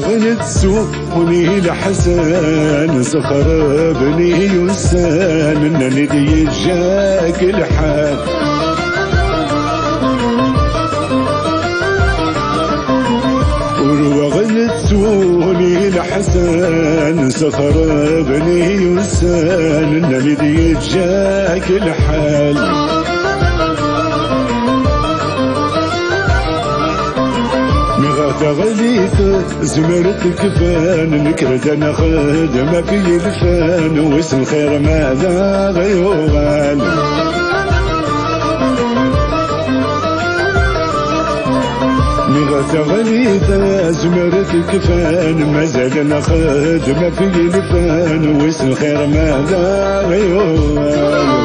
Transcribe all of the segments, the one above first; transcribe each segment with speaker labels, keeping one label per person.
Speaker 1: تسوقني لحسن صخر بني يسان انني دي جاك الحال. وروغن تسوني لحسن صخر بني يسان انني دي جاك الحال. تغليت زمرت كفان نكرت أنا خدمة في الفان واسم الخير ماذا غيوغان نغت غليت زمرت كفان مازال أنا خدمة في الفان واسم الخير ماذا غيوغان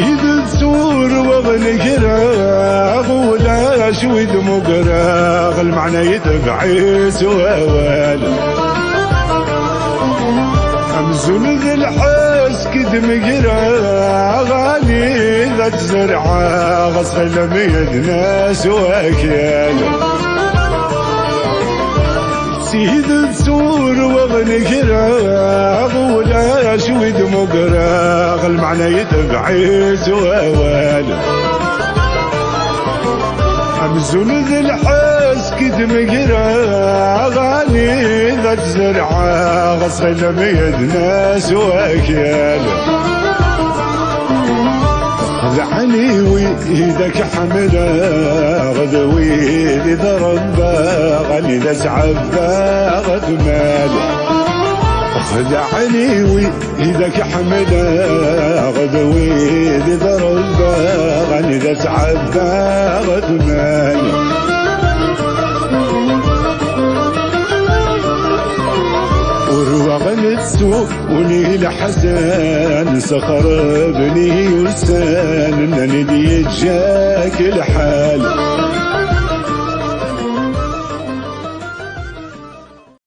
Speaker 1: سيد السور وغني قراغ ولا شويد مقراغ المعنى يتبعي سوال أمزون ذي الحس كد مقراغ علي ذات زرعة غصل ميد ناس واكيال سيد قراغ ولا شويد مقراغ المعنى يتبعي سوال أمزون ذي الحس كد مقراغ علي ذات زرعة غصل ميد ناس واكيال زعلي ويدك حملة غدوي ذي ضرب غني ذا سعبا غد مال خدعني ويدك حملة غدوي ذي ضرب غني ذا سعبا غد مال وروغن السوق ونيل حسن صخر بني يسان إنني دي جاك الحال.